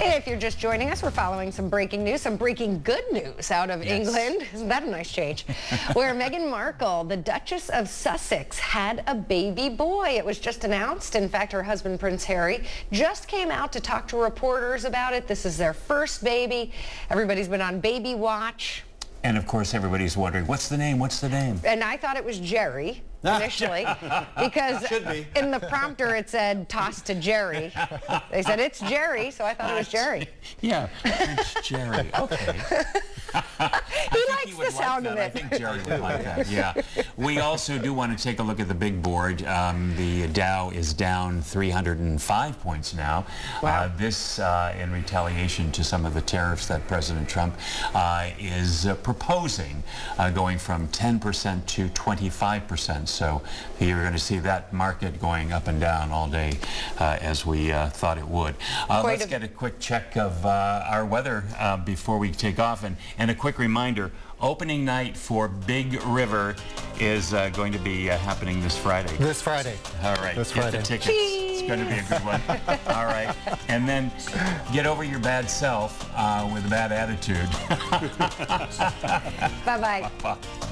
If you're just joining us, we're following some breaking news, some breaking good news out of Yes. England. Isn't that a nice change? Where Meghan Markle, the Duchess of Sussex, had a baby boy. It was just announced. In fact, her husband, Prince Harry, just came out to talk to reporters about it. This is their first baby. Everybody's been on baby watch. And of course, everybody's wondering, what's the name? What's the name? And I thought it was Jerry ah. initially because in the prompter it said toss to Jerry. They said it's Jerry, so I thought it was Jerry. Yeah, Prince Jerry. Okay. The sound that. I think Jerry would like that. Yeah. We also do want to take a look at the big board. Um, the Dow is down 305 points now. Wow. Uh, this uh, in retaliation to some of the tariffs that President Trump uh, is uh, proposing, uh, going from 10% to 25%. So you're going to see that market going up and down all day uh, as we uh, thought it would. Uh, let's get a quick check of uh, our weather uh, before we take off. And, and a quick reminder, opening night for Big River is uh, going to be uh, happening this Friday. This Friday. All right, This get Friday. the tickets. It's going to be a good one. All right. And then get over your bad self uh, with a bad attitude. Bye-bye. Bye.